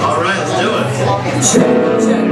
All right, let's do it. Check, check,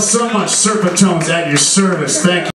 so much. Serpent Tones at your service. Thank you.